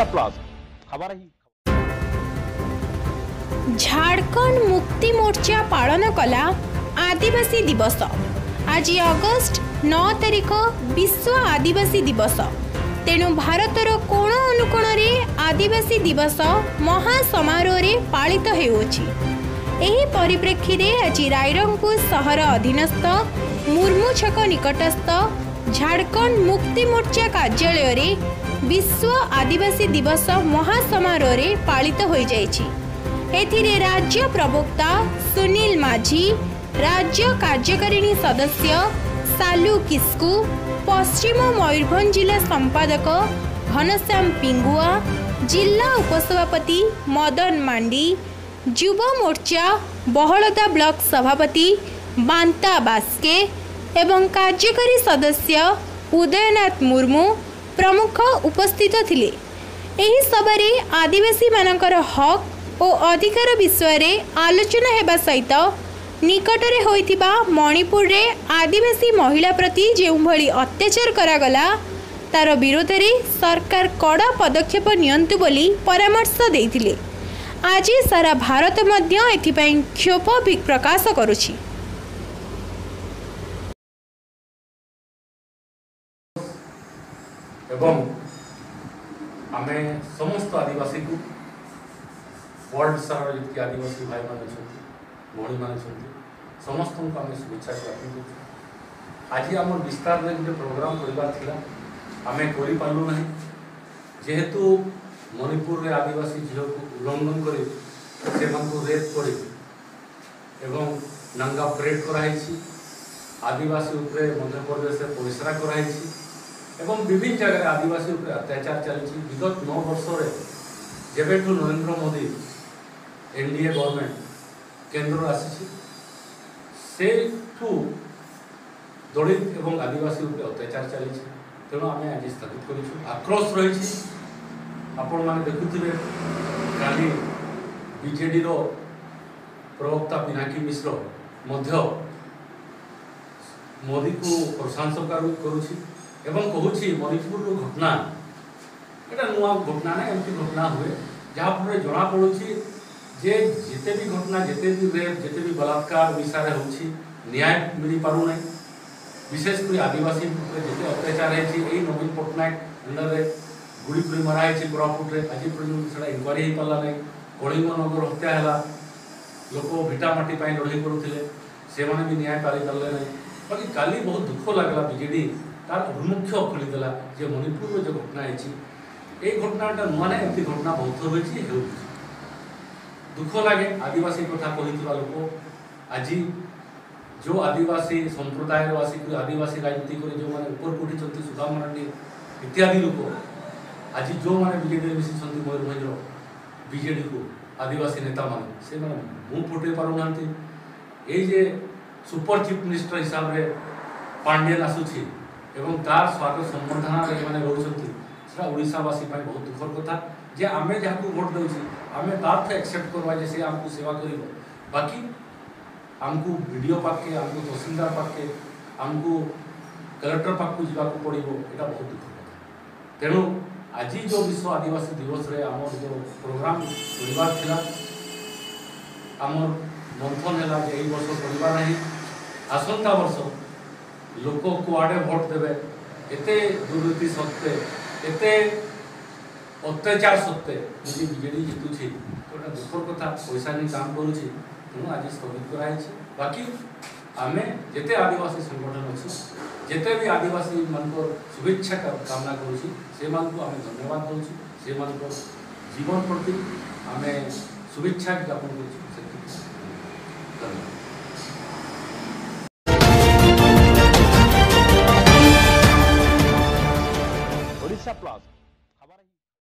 Odisha plus ଖବର ହିଁ ଝାଡ଼ଖଣ୍ଡ ମୁକ୍ତି ମୋର୍ଚ୍ଚା ପାଳନ କଲା ଆଦିବାସୀ ଦିବସ ଆଜି ଅଗଷ୍ଟ ନଅ ତାରିଖ ବିଶ୍ୱ ଆଦିବାସୀ ଦିବସ ତେଣୁ ଭାରତର କୋଣ ଅନୁକୋଣରେ ଆଦିବାସୀ ଦିବସ ମହାସମାରୋହରେ ପାଳିତ ହେଉଅଛି ଏହି ପରିପ୍ରେକ୍ଷୀରେ ଆଜି ରାଇରଙ୍ଗପୁର ସହର ଅଧୀନସ୍ଥ ମୁର୍ମୁ ଛକ ନିକଟସ୍ଥ ଝାଡ଼ଖଣ୍ଡ ମୁକ୍ତି ମୋର୍ଚ୍ଚା କାର୍ଯ୍ୟାଳୟରେ ବିଶ୍ୱ ଆଦିବାସୀ ଦିବସ ମହାସମାରୋହରେ ପାଳିତ ହୋଇଯାଇଛି ଏଥିରେ ରାଜ୍ୟ ପ୍ରବକ୍ତା ସୁନୀଲ ମାଝୀ ରାଜ୍ୟ କାର୍ଯ୍ୟକାରିଣୀ ସଦସ୍ୟ ସାଲୁ କିସ୍କୁ ପଶ୍ଚିମ ମୟୂରଭଞ୍ଜ ଜିଲ୍ଲା ସମ୍ପାଦକ ଘନଶ୍ୟାମ ପିଙ୍ଗୁଆ ଜିଲ୍ଲା ଉପସଭାପତି ମଦନ ମାଣ୍ଡି ଯୁବ ମୋର୍ଚ୍ଚା ବହଳଦା ବ୍ଲକ ସଭାପତି ବାନ୍ତା ବାସ୍କେ ଏବଂ କାର୍ଯ୍ୟକାରୀ ସଦସ୍ୟ ଉଦୟନାଥ ମୁର୍ମୁ ପ୍ରମୁଖ ଉପସ୍ଥିତ ଥିଲେ ଏହି ସଭାରେ ଆଦିବାସୀମାନଙ୍କର ହକ୍ ଓ ଅଧିକାର ବିଷୟରେ ଆଲୋଚନା ହେବା ସହିତ ନିକଟରେ ହୋଇଥିବା ମଣିପୁରରେ ଆଦିବାସୀ ମହିଳା ପ୍ରତି ଯେଉଁଭଳି ଅତ୍ୟାଚାର କରାଗଲା ତାର ବିରୋଧରେ ସରକାର କଡ଼ା ପଦକ୍ଷେପ ନିଅନ୍ତୁ ବୋଲି ପରାମର୍ଶ ଦେଇଥିଲେ ଆଜି ସାରା ଭାରତ ମଧ୍ୟ ଏଥିପାଇଁ କ୍ଷୋଭ ପ୍ରକାଶ କରୁଛି এবং আমি সমস্ত আদিবাসী কোড সর্ব আদিবাসী ভাই মানছি মনি মানছি সমস্ত কংগ্রেস ইচ্ছা করি আজি আমন বিস্তার নে প্রোগ্রাম করিবাছিলা আমি কোরি পলু নাই যেতু মণিপুর আদিবাসী জিরো কো লঙ্ঘন করে যেমন রেড করি এবং নাঙ্গা রেড করা আছে আদিবাসী উপরে মধ্যপ্রদেশে পরিছরা করা আছে এবং ବିଭିନ୍ନ ଜାଗାରେ ଆଦିବାସୀ ଉପରେ ଅତ୍ୟାଚାର ଚାଲିଛି ବିଗତ ନଅ ବର୍ଷରେ ଯେବେଠୁ Narendra Modi N D A government କେନ୍ଦ୍ରରୁ ଆସିଛି ସେଇଠୁ ଦଳିତ ଏବଂ ଆଦିବାସୀ ଉପରେ ଅତ୍ୟାଚାର ଚାଲିଛି ତେଣୁ ଆମେ ଆଜି ସ୍ଥାପିତ କରିଛୁ ଆକ୍ରୋଶ ରହିଛି ଆପଣମାନେ ଦେଖୁଥିବେ କାଲି ବିଜେଡ଼ିର ପ୍ରବକ୍ତା ପିନାକୀ ମିଶ୍ର ମଧ୍ୟ ମୋଦିକୁ ପ୍ରଶଂସା କରୁଛି एवं कहूँ मणिपुर घटना यहाँ नुआ घटना ना एमती घटना हुए जहाँ फिर जना पड़ी जे जिते भी घटना जिते भी रेप जिते भी बलात्कार ओशारे होय मिल पार ना विशेषकर आदिवासी जिते अत्याचार है नवीन पट्टनायक गुड़ पुरी मराई कोरापुटे आज पर्यटन इनक्वारी पार्ला पारा ना कलिंग नगर हत्या है लोक भिटामाटी लड़े करूं से भी न्याय पारिपारे ना बाकी का बहुत दुख लगला विजेडी তার অভিমুখ্য খুলিদেলা যে মণিপুরের যে ঘটনা হয়েছে এই ঘটনাটা নয় নাই এমতি ঘটনা বৌদ্ধ হয়েছে ହେଉଛି দুঃখ লাগে আদিবাসী কথা কহিଥିବା লোক আজি যে আদিবাসী সম্প্রদায়ের আসিকি আদিবাসী রাজনীতি করে যে উপরকে উঠিছেন সুদাম মারাণ্ডি ইত্যাদি লোক আজি যে বিজেপি মিশিছেন ময়ূরভঞ্জর বিজেডি আদিবাসী নেতা মানে সে মুখ ফুটাই পারু না এই যে সুপর চিফ মিনিষ্টর হিসাবে পাণ্ডেন আসুছে एवं तार स्वागत मैंने जे रोचावासी बहुत दुखर कथा जे आम जहाँ को भोट दौ आम तार तो एक्सेप्ट करवा जे आमको सेवा कर बाकी आमको विडीओ पाखे आमको तहसीलदार पाखे आमको कलेक्टर पाक जावाक पड़ो यहाँ बहुत दुख कथ तेणु आज जो विश्व आदिवासी दिवस आम जो प्रोग्राम करवा आम मंथन है यही बर्ष करवा आसंता बर्ष লোক କୁଆଡ଼େ ଭୋଟ ଦେବେ ଏତେ ଦୁର୍ନୀତି ସତ୍ତ୍ୱେ ଏତେ ଅତ୍ୟାଚାର ସତ୍ତ୍ୱେ ଯଦି ବିଜେଡ଼ି ଜିତୁଛି ଗୋଟେ ଦୁଃଖର କଥା ପଇସା ନେଇ କାମ କରୁଛି ତେଣୁ ଆଜି ସ୍ଥଗିତ କରାହେଇଛି ବାକି ଆମେ ଯେତେ ଆଦିବାସୀ ସଂଗଠନ ଅଛି ଯେତେ ବି ଆଦିବାସୀମାନଙ୍କର ଶୁଭେଚ୍ଛା କାମନା କରୁଛି ସେମାନଙ୍କୁ ଆମେ ଧନ୍ୟବାଦ ଦେଉଛୁ ସେମାନଙ୍କ ଜୀବନ ପ୍ରତି ଆମେ ଶୁଭେଚ୍ଛା ଜ୍ଞାପନ କରୁଛୁ ସେଥିପାଇଁ ଧନ୍ୟବାଦ